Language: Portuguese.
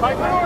Vai, vai,